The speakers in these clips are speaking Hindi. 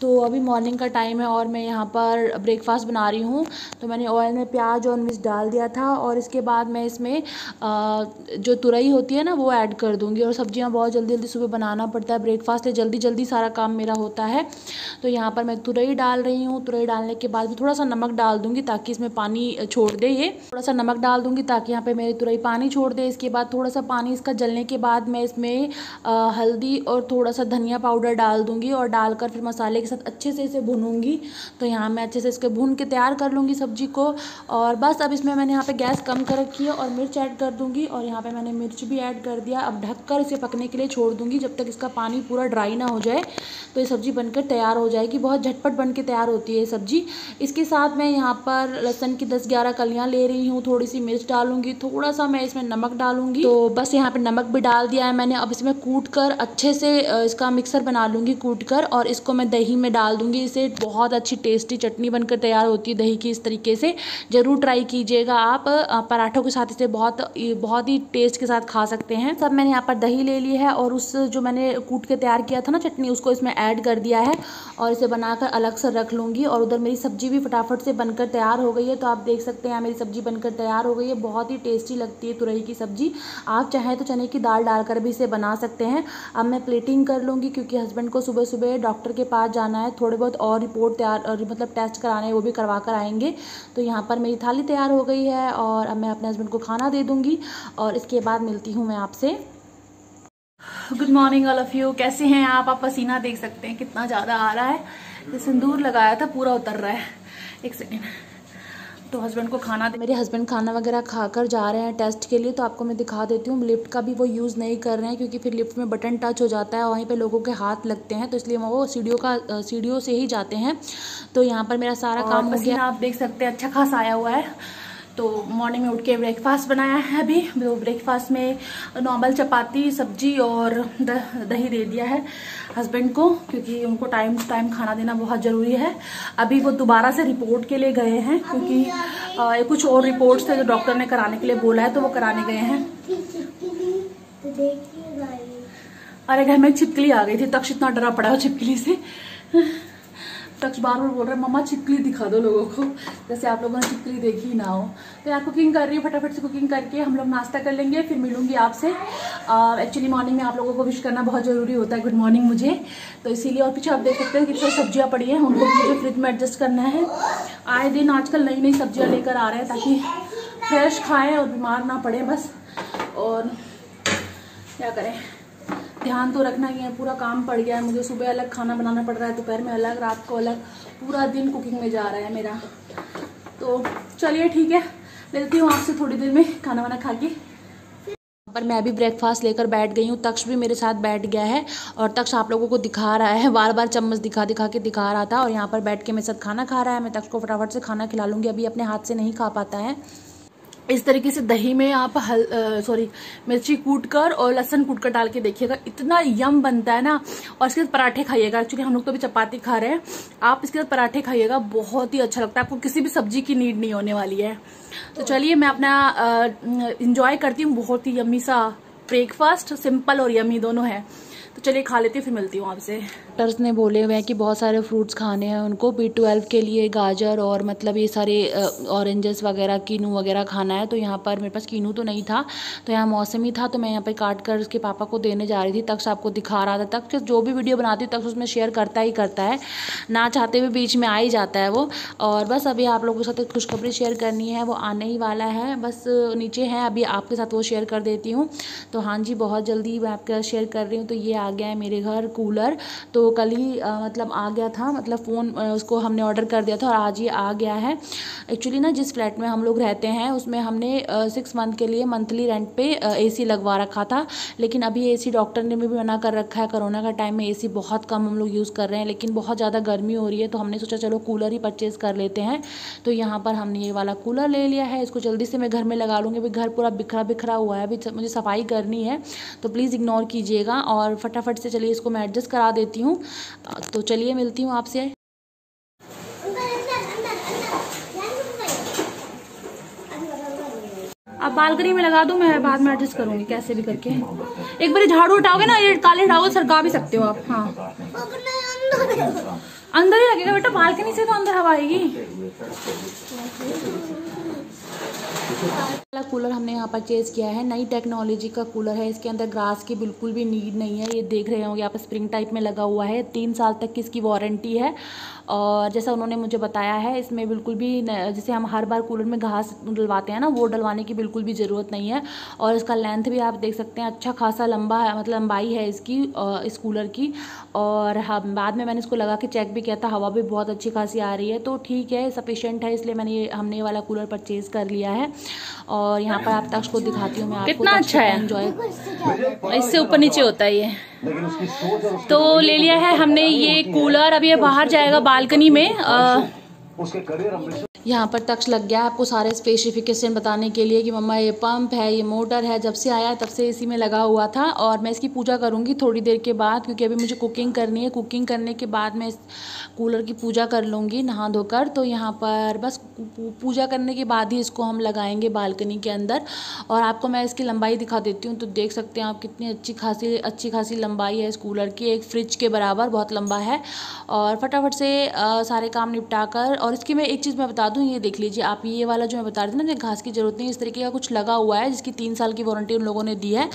तो अभी मॉर्निंग का टाइम है और मैं यहाँ पर ब्रेकफास्ट बना रही हूँ। तो मैंने ऑयल में प्याज और मिर्च डाल दिया था और इसके बाद मैं इसमें जो तुरई होती है ना, वो ऐड कर दूँगी। और सब्ज़ियाँ बहुत जल्दी जल्दी सुबह बनाना पड़ता है। ब्रेकफास्ट है जल्दी जल्दी सारा काम मेरा होता है। तो यहाँ पर मैं तुरई डाल रही हूँ। तुरई डालने के बाद थोड़ा सा नमक डाल दूँगी ताकि इसमें पानी छोड़ दे ये। थोड़ा सा नमक डाल दूँगी ताकि यहाँ पर मेरी तुरई पानी छोड़ दे। इसके बाद थोड़ा सा पानी इसका जलने के बाद मैं इसमें हल्दी और थोड़ा सा धनिया पाउडर डाल दूँगी। और डालकर फिर मसाले साथ अच्छे से इसे भूनूँगी। तो यहाँ मैं अच्छे से इसके भून के तैयार कर लूँगी सब्ज़ी को। और बस अब इसमें मैंने यहाँ पे गैस कम कर रखी है और मिर्च ऐड कर दूँगी। और यहाँ पे मैंने मिर्च भी ऐड कर दिया। अब ढककर इसे पकने के लिए छोड़ दूँगी जब तक इसका पानी पूरा ड्राई ना हो जाए। तो ये सब्ज़ी बनकर तैयार हो जाएगी। बहुत झटपट बन के तैयार होती है सब्ज़ी। इसके साथ मैं यहाँ पर लहसन की दस ग्यारह कलियाँ ले रही हूँ। थोड़ी सी मिर्च डालूँगी। थोड़ा सा मैं इसमें नमक डालूँगी। तो बस यहाँ पर नमक भी डाल दिया है मैंने। अब इसमें कूट कर अच्छे से इसका मिक्सर बना लूँगी कूट कर और इसको मैं दही में डाल दूँगी। इसे बहुत अच्छी टेस्टी चटनी बनकर तैयार होती है दही की इस तरीके से। ज़रूर ट्राई कीजिएगा आप। पराठों के साथ इसे बहुत बहुत ही टेस्ट के साथ खा सकते हैं। सब मैंने यहाँ पर दही ले ली है और उस जो मैंने कूट के तैयार किया था ना चटनी, उसको इसमें ऐड कर दिया है और इसे बनाकर अलग से रख लूँगी और उधर मेरी सब्ज़ी भी फटाफट से बनकर तैयार हो गई है। तो आप देख सकते हैं मेरी सब्ज़ी बनकर तैयार हो गई है। बहुत ही टेस्टी लगती है तुरई की सब्ज़ी। आप चाहें तो चने की दाल डालकर भी इसे बना सकते हैं। अब मैं प्लेटिंग कर लूँगी क्योंकि हस्बैंड को सुबह सुबह डॉक्टर के पास जाना है, थोड़े बहुत और रिपोर्ट तैयार मतलब टेस्ट कराने वो भी करवा कर आएँगे। तो यहाँ पर मेरी थाली तैयार हो गई है और अब मैं अपने हस्बैंड को खाना दे दूँगी और इसके बाद मिलती हूँ मैं आपसे। Good morning all of you कैसे हैं आप? आप पसीना देख सकते हैं, कितना ज़्यादा आ रहा है। सिंदूर लगाया था, पूरा उतर रहा है। एक सेकेंड तो हस्बैंड को खाना मेरे हस्बैंड खाना वगैरह खाकर जा रहे हैं टेस्ट के लिए तो आपको मैं दिखा देती हूँ। लिफ्ट का भी वो यूज़ नहीं कर रहे हैं क्योंकि फिर लिफ्ट में बटन टच हो जाता है वहीं पे लोगों के हाथ लगते हैं तो इसलिए वो सीढ़ियों का सीढ़ियों से ही जाते हैं। तो यहाँ पर मेरा सारा काम हो गया। आप देख सकते हैं अच्छा खास आया हुआ है। तो मॉर्निंग में उठ के ब्रेकफास्ट बनाया है अभी। वो ब्रेकफास्ट में नॉर्मल चपाती सब्ज़ी और दही दे दिया है हस्बैंड को क्योंकि उनको टाइम टू टाइम खाना देना बहुत ज़रूरी है। अभी वो दोबारा से रिपोर्ट के लिए गए हैं क्योंकि आ, कुछ और रिपोर्ट्स थे जो डॉक्टर ने कराने के लिए बोला है तो वो कराने गए हैं। अरे घर में छिपकली आ गई थी तक्ष इतना डरा पड़ा है छिपकली से। तक्ष बार बार बोल रहा है, मम्मा, चिपकली दिखा दो लोगों को। जैसे आप लोगों ने चिपकली देखी ना हो। तो यार कुकिंग कर रही हूँ, फटाफट से कुकिंग करके हम लोग नाश्ता कर लेंगे, फिर मिलूँगी आपसे। एक्चुअली मॉर्निंग में आप लोगों को विश करना बहुत ज़रूरी होता है गुड मॉर्निंग मुझे। तो इसीलिए और पीछे आप देख सकते हैं कितनी सब्ज़ियाँ पड़ी हैं, उनको मुझे फ्रिज में एडजस्ट करना है। आए दिन आजकल नई नई सब्ज़ियाँ लेकर आ रहे हैं ताकि फ्रेश खाएँ और बीमार ना पड़े बस। और क्या करें? ध्यान तो रखना ही है, पूरा काम पड़ गया है, मुझे सुबह अलग खाना बनाना पड़ रहा है, दोपहर में अलग, रात को अलग, पूरा दिन कुकिंग में जा रहा है मेरा। तो चलिए ठीक है, मिलती हूँ आपसे थोड़ी देर में, खाना वाना खा के। पर मैं भी ब्रेकफास्ट लेकर बैठ गई हूँ, तक्ष भी मेरे साथ बैठ गया है और तक्ष आप लोगों को दिखा रहा है बार बार चम्मच दिखा दिखा के दिखा रहा था और यहाँ पर बैठ के मेरे साथ खाना खा रहा है, मैं तक्ष को फटाफट से खाना खिला लूँगी, अभी अपने हाथ से नहीं खा पाता है। इस तरीके से दही में आप हल सॉरी मिर्ची कूट कर और लहसन कूट कर डाल के देखिएगा, इतना यम बनता है ना। और इसके साथ पराठे खाइएगा एक्चुअली हम लोग तो अभी चपाती खा रहे हैं। आप इसके साथ पराठे खाइएगा, बहुत ही अच्छा लगता है। आपको किसी भी सब्ज़ी की नीड नहीं होने वाली है। तो चलिए, मैं अपना इंजॉय करती हूँ, बहुत ही यमी सा ब्रेकफास्ट सिंपल और यमी दोनों है। तो चलिए, खा लेती हूँ, फिर मिलती हूँ आपसे। डॉक्टर्स ने बोले हुए हैं कि बहुत सारे फ्रूट्स खाने हैं। उनको बी ट्वेल्व के लिए गाजर और मतलब ये सारे ऑरेंजेस वगैरह कीनू वगैरह खाना है। तो यहाँ पर मेरे पास कीनू तो नहीं था। तो यहाँ मौसमी था तो मैं यहाँ पर काट कर उसके पापा को देने जा रही थी। तक आपको दिखा रहा था। तक जो भी वीडियो बनाती हूँ तक उसमें शेयर करता ही करता है। ना चाहते हुए बीच में आ ही जाता है वो। और बस अभी आप लोगों के साथ खुशखबरी शेयर करनी है। वो आने ही वाला है। बस नीचे है। अभी आपके साथ वो शेयर कर देती हूँ। तो हाँ जी, बहुत जल्दी मैं आपके साथ शेयर कर रही हूँ। तो ये आ गया है मेरे घर कूलर तो कल ही मतलब आ गया था मतलब फ़ोन उसको हमने ऑर्डर कर दिया था और आज ये आ गया है। एक्चुअली ना, जिस फ्लैट में हम लोग रहते हैं, उसमें हमने सिक्स मंथ के लिए मंथली रेंट पे एसी लगवा रखा था। लेकिन अभी एसी डॉक्टर ने भी मना कर रखा है कोरोना का टाइम में एसी बहुत कम हम लोग यूज़ कर रहे हैं, लेकिन बहुत ज़्यादा गर्मी हो रही है तो हमने सोचा चलो कूलर ही परचेज़ कर लेते हैं। तो यहाँ पर हमने ये वाला कूलर ले लिया है, इसको जल्दी से मैं घर में लगा लूँगी। अभी घर पूरा बिखरा बिखरा हुआ है, अभी मुझे सफ़ाई करनी है तो प्लीज़ इग्नोर कीजिएगा और फटाफट से चलिए इसको मैं एडजस्ट करा देती हूँ। तो चलिए मिलती हूँ आपसे। आप बालकनी में लगा दो, मैं बाद में एडजस्ट करूँगी कैसे भी करके। एक बार झाड़ू उठाओगे ना, ये काले हटाओगे सरका भी सकते हो आप हाँ। अंदर ही लगेगा बेटा, बालकनी से तो अंदर हवा आएगी। वाला कूलर हमने यहाँ पर चेज़ किया है। नई टेक्नोलॉजी का कूलर है। इसके अंदर ग्रास की बिल्कुल भी नीड नहीं है। ये देख रहे होंगे यहाँ पर स्प्रिंग टाइप में लगा हुआ है। तीन साल तक की इसकी वारंटी है। और जैसा उन्होंने मुझे बताया है इसमें बिल्कुल भी जैसे हम हर बार कूलर में घास डलवाते हैं ना वो डलवाने की बिल्कुल भी ज़रूरत नहीं है। और इसका लेंथ भी आप देख सकते हैं अच्छा खासा लंबा है मतलब लंबाई है इसकी इस कूलर की। और हम बाद में मैंने इसको लगा के चेक भी किया था हवा भी बहुत अच्छी खासी आ रही है तो ठीक है सफिशेंट है इसलिए मैंने ये हमने ये वाला कूलर परचेज़ कर लिया है। और यहाँ पर आप तक्ष को दिखाती हूँ मैं आपको कितना अच्छा है। एंजॉय इससे ऊपर नीचे होता है ये। तो ले लिया है हमने ये कूलर अभी ये बाहर जाएगा बालकनी में आ, यहाँ पर तक्ष लग गया है आपको सारे स्पेसिफिकेशन बताने के लिए कि मम्मा, ये पंप है, ये मोटर है, जब से आया तब से इसी में लगा हुआ था और मैं इसकी पूजा करूँगी थोड़ी देर के बाद क्योंकि अभी मुझे कुकिंग करनी है। कुकिंग करने के बाद मैं इस कूलर की पूजा कर लूँगी नहा धोकर। तो यहाँ पर बस पूजा करने के बाद ही इसको हम लगाएँगे बालकनी के अंदर और आपको मैं इसकी लंबाई दिखा देती हूँ। तो देख सकते हैं आप कितनी अच्छी खासी अच्छी खासी लंबाई है इस कूलर की। एक फ्रिज के बराबर बहुत लंबा है और फटाफट से सारे काम निपटा कर और इसकी मैं एक चीज़ मैं बता दूँ ये देख लीजिए, आप ये वाला जो मैं बता रही थी ना घास की ज़रूरत नहीं, इस तरीके का कुछ लगा हुआ है, जिसकी तीन साल की वारंटी उन लोगों ने दी है।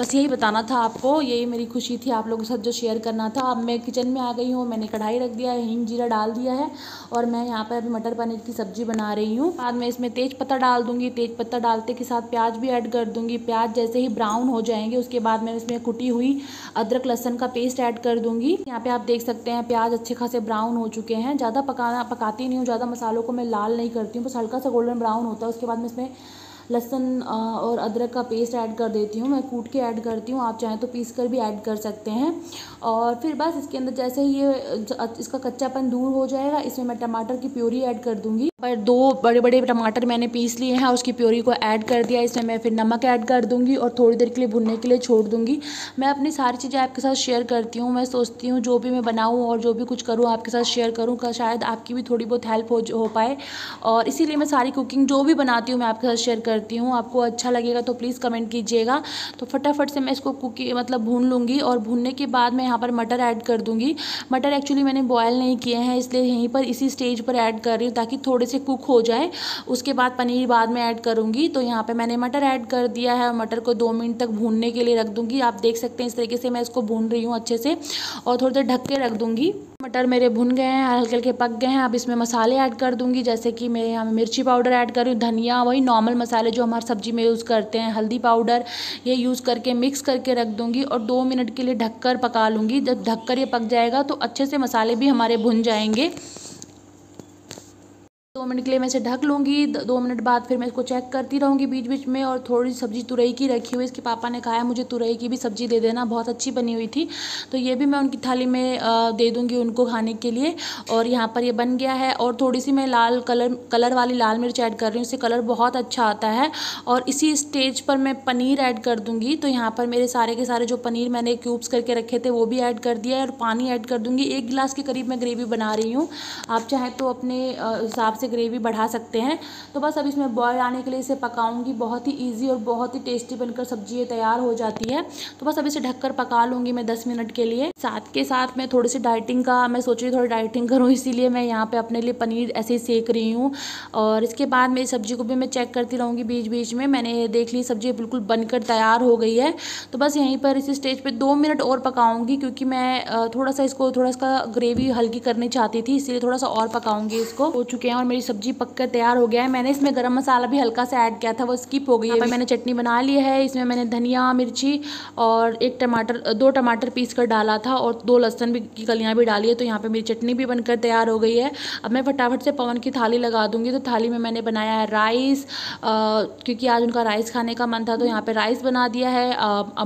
बस यही बताना था आपको, यही मेरी खुशी थी आप लोगों के साथ जो शेयर करना था। अब मैं किचन में आ गई हूँ, मैंने कढ़ाई रख दिया है, हींग, जीरा डाल दिया है, और मैं यहाँ पर अभी मटर पनीर की सब्ज़ी बना रही हूँ। बाद में इसमें तेज डाल दूँगी, तेज डालते के साथ प्याज भी ऐड कर दूँगी। प्याज जैसे ही ब्राउन हो जाएँगे, उसके बाद मैं इसमें कुटी हुई अदरक लहसन का पेस्ट ऐड कर दूँगी। यहाँ पे आप देख सकते हैं, प्याज अच्छे खासे ब्राउन हो चुके हैं, ज़्यादा पकाना, पकाती नहीं हूँ, ज़्यादा मसालों को मैं लाल नहीं करती हूँ, बस हल्का सा गोल्डन ब्राउन होता है, उसके बाद मैं इसमें लहसन और अदरक का पेस्ट ऐड कर देती हूँ, मैं कूट के ऐड करती हूँ, आप चाहें तो पीस कर भी ऐड कर सकते हैं। और फिर बस इसके अंदर जैसे ही ये इसका कच्चापन दूर हो जाएगा, इसमें मैं टमाटर की प्योरी ऐड कर दूँगी। पर दो बड़े बड़े टमाटर मैंने पीस लिए हैं उसकी प्योरी को ऐड कर दिया। इसमें मैं फिर नमक ऐड कर दूँगी और थोड़ी देर के लिए भुनने के लिए छोड़ दूँगी। मैं अपनी सारी चीज़ें आपके साथ शेयर करती हूँ। मैं सोचती हूँ जो भी मैं बनाऊँ और जो भी कुछ करूँ, आपके साथ शेयर करूँ, का शायद आपकी भी थोड़ी बहुत हेल्प हो हो पाए। और इसीलिए मैं सारी कुकिंग जो भी बनाती हूँ, मैं आपके साथ शेयर करती हूँ। आपको अच्छा लगेगा तो प्लीज़ कमेंट कीजिएगा। तो फटाफट से मैं इसको कुकी मतलब भून लूँगी और भूनने के बाद मैं यहाँ पर मटर ऐड कर दूँगी। मटर एक्चुअली मैंने बॉयल नहीं किए हैं, इसलिए यहीं पर इसी स्टेज पर ऐड कर रही हूँ ताकि थोड़े से कुक हो जाए। उसके बाद पनीर बाद में ऐड करूँगी। तो यहाँ पर मैंने मटर ऐड कर दिया है। मटर को दो मिनट तक भूनने के लिए रख दूँगी। आप देख सकते हैं इस तरीके से मैं इसको भून रही हूँ अच्छे से। और थोड़ी देर ढक के रख दूँगी। मटर मेरे भुन गए हैं हल्के हल्के पक गए हैं। अब इसमें मसाले ऐड कर दूँगी। जैसे कि मैं यहाँ मिर्ची पाउडर ऐड कर रही हूँ। धनिया, वही नॉर्मल मसाले जो हमारे सब्ज़ी में यूज़ करते हैं। हल्दी पाउडर ये यूज़ करके मिक्स करके रख दूँगी। और दो मिनट के लिए ढककर पका लूँगी। जब ढककर ये पक जाएगा तो अच्छे से मसाले भी हमारे भुन जाएँगे। दो मिनट के लिए मैं इसे ढक लूँगी, दो मिनट बाद फिर मैं इसको चेक करती रहूँगी बीच बीच में और थोड़ी सब्ज़ी तुरई की रखी हुई, इसके पापा ने कहा है मुझे तुरई की भी सब्ज़ी दे देना, बहुत अच्छी बनी हुई थी। तो ये भी मैं उनकी थाली में दे दूँगी उनको खाने के लिए और यहाँ पर ये बन गया है और थोड़ी सी मैं लाल कलर कलर वाली लाल मिर्च ऐड कर रही हूँ, इससे कलर बहुत अच्छा आता है और इसी स्टेज पर मैं पनीर ऐड कर दूँगी। तो यहाँ पर मेरे सारे के सारे जो पनीर मैंने क्यूब्स करके रखे थे वो भी ऐड कर दिया है और पानी ऐड कर दूँगी। एक गिलास के करीब मैं ग्रेवी बना रही हूँ। आप चाहें तो अपने हिसाब से ग्रेवी बढ़ा सकते हैं। तो बस अब इसमें बॉयल आने के लिए इसे पकाऊँगी। बहुत ही ईजी और बहुत ही टेस्टी बनकर सब्ज़ी तैयार हो जाती है। तो बस अब इसे ढककर पका लूँगी मैं दस मिनट के लिए। साथ के साथ मैं थोड़ी सी डाइटिंग का, मैं सोच रही थोड़ी डाइटिंग करूँ, इसीलिए मैं यहाँ पे अपने लिए पनीर ऐसे ही सेक रही हूँ। और इसके बाद मेरी सब्ज़ी को भी मैं चेक करती रहूँगी बीच बीच में। मैंने देख ली, सब्ज़ी बिल्कुल बनकर तैयार हो गई है। तो बस यहीं पर इसी स्टेज पर दो मिनट और पकाऊँगी, क्योंकि मैं थोड़ा सा इसको, थोड़ा सा ग्रेवी हल्की करनी चाहती थी, इसीलिए थोड़ा सा और पकाऊँगी इसको। हो चुके हैं और मेरी सब्ज़ी पक कर तैयार हो गया है। मैंने इसमें गरम मसाला भी हल्का सा ऐड किया था वो स्किप हो गई है। मैंने चटनी बना ली है इसमें मैंने धनिया मिर्ची और एक टमाटर दो टमाटर पीस कर डाला था और दो लहसन भी की कलियाँ भी डाली है तो यहाँ पे मेरी चटनी भी बनकर तैयार हो गई है। अब मैं फटाफट से पवन की थाली लगा दूँगी तो थाली में मैंने बनाया है राइस क्योंकि आज उनका राइस खाने का मन था तो यहाँ पर राइस बना दिया है।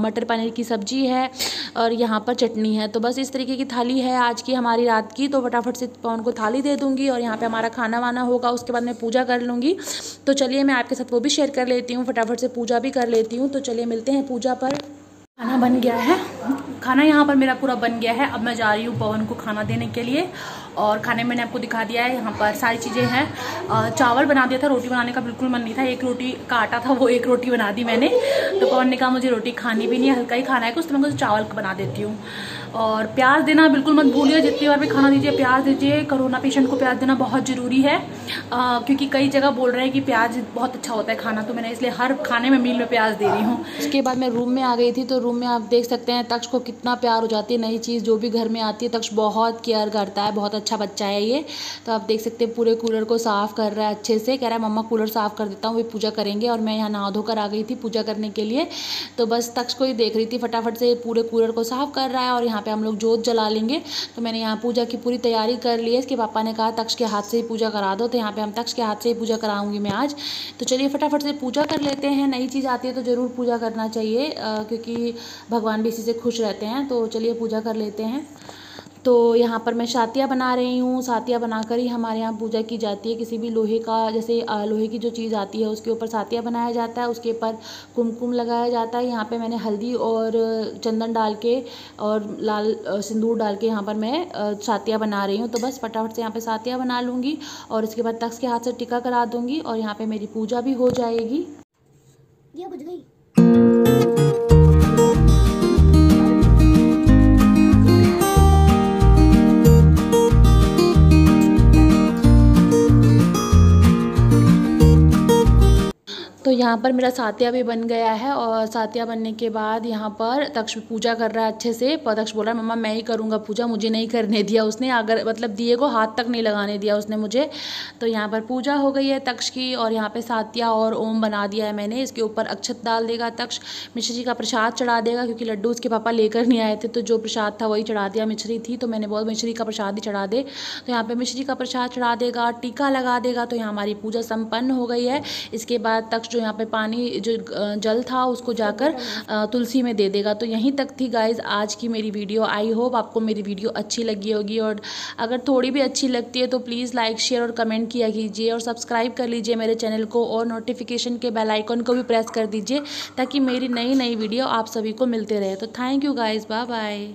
मटर पनीर की सब्ज़ी है और यहाँ पर चटनी है। तो बस इस तरीके की थाली है आज की हमारी रात की तो फटाफट से पवन को थाली दे दूँगी और यहाँ पर हमारा खाना वाना होगा, उसके बाद मैं पूजा कर लूँगी। तो चलिए मैं आपके साथ वो भी शेयर कर लेती हूँ, फटाफट से पूजा भी कर लेती हूँ। तो चलिए मिलते हैं पूजा पर। खाना बन गया है। खाना यहाँ पर मेरा पूरा बन गया है। अब मैं जा रही हूँ पवन को खाना देने के लिए। और खाने मैंने आपको दिखा दिया है यहाँ पर सारी चीज़ें हैं। चावल बना दिया था रोटी बनाने का बिल्कुल मन नहीं था। एक रोटी का आटा था वो एक रोटी बना दी मैंने। तो पवन ने कहा मुझे रोटी खानी भी नहीं हल्का ही खाना है कुछ तो मैं कुछ चावल बना देती हूँ। और प्याज देना बिल्कुल मत भूलिए जितनी बार भी खाना दीजिए प्याज दीजिए। कोरोना पेशेंट को प्याज देना बहुत ज़रूरी है। आ, क्योंकि कई जगह बोल रहे हैं कि प्याज बहुत अच्छा होता है खाना तो मैंने इसलिए हर खाने में मील में प्याज दे रही हूँ। उसके बाद मैं रूम में आ गई थी तो रूम में आप देख सकते हैं तक्ष को कितना प्यार हो जाती है नई चीज़ जो भी घर में आती है तक्ष बहुत केयर करता है बहुत अच्छा बच्चा है ये। तो आप देख सकते हैं पूरे कूलर को साफ़ कर रहा है अच्छे से। कह रहा है, मम्मा, कूलर साफ़ कर देता हूँ वे पूजा करेंगे। और मैं यहाँ नहा धोकर आ गई थी पूजा करने के लिए। तो बस तक्ष को ही देख रही थी फटाफट से, पूरे कूलर को साफ़ कर रहा है और यहाँ पर हम लोग जोत जला लेंगे। तो मैंने यहाँ पूजा की पूरी तैयारी कर ली है। इसके पापा ने कहा तक्ष के हाथ से ही पूजा करा दो। तो यहाँ पर हम तक्ष के हाथ से ही पूजा कराऊँगी मैं आज। तो चलिए फटाफट से पूजा कर लेते हैं। नई चीज़ आती है तो ज़रूर पूजा करना चाहिए क्योंकि भगवान भी इसी से खुश रहते हैं। तो चलिए पूजा कर लेते हैं। तो यहाँ पर मैं सातिया बना रही हूँ। सातिया बनाकर ही हमारे यहाँ पूजा की जाती है। किसी भी लोहे का, जैसे लोहे की जो चीज़ आती है, उसके ऊपर सातिया बनाया जाता है। उसके ऊपर कुमकुम लगाया जाता है। यहाँ पे मैंने हल्दी और चंदन डाल के और लाल सिंदूर डाल के यहाँ पर मैं सातिया बना रही हूँ। तो बस फटाफट से यहाँ पर सातिया बना लूँगी और इसके बाद तख्स के हाथ से टिका करा दूँगी और यहाँ पर मेरी पूजा भी हो जाएगी। बुझ गई। यहाँ पर मेरा सातिया भी बन गया है और सातिया बनने के बाद यहाँ पर तक्ष पूजा कर रहा है अच्छे से। तक्ष बोल रहा है, मम्मा, मैं ही करूँगा पूजा, मुझे नहीं करने दिया उसने। अगर मतलब दिए को हाथ तक नहीं लगाने दिया उसने मुझे। तो यहाँ पर पूजा हो गई है तक्ष की और यहाँ पर सातिया और ओम बना दिया है मैंने। इसके ऊपर अक्षत डाल देगा तक्ष। मिश्री जी का प्रसाद चढ़ा देगा क्योंकि लड्डू उसके पापा लेकर नहीं आए थे तो जो प्रसाद था वही चढ़ा दिया मिश्री थी। तो मैंने बहुत मिश्री का प्रसाद ही चढ़ा दे। तो यहाँ पर मिश्री का प्रसाद चढ़ा देगा, टीका लगा देगा। तो यहाँ हमारी पूजा संपन्न हो गई है। इसके बाद तक्ष जो यहाँ पे पानी, जो जल था उसको जाकर तुलसी में दे देगा। तो यहीं तक थी गाइज़ आज की मेरी वीडियो आई होप आपको मेरी वीडियो अच्छी लगी होगी और अगर थोड़ी भी अच्छी लगती है तो प्लीज़ लाइक शेयर और कमेंट किया कीजिए और सब्सक्राइब कर लीजिए मेरे चैनल को और नोटिफिकेशन के बेल आइकन को भी प्रेस कर दीजिए ताकि मेरी नई नई वीडियो आप सभी को मिलते रहे। तो thank you guys bye bye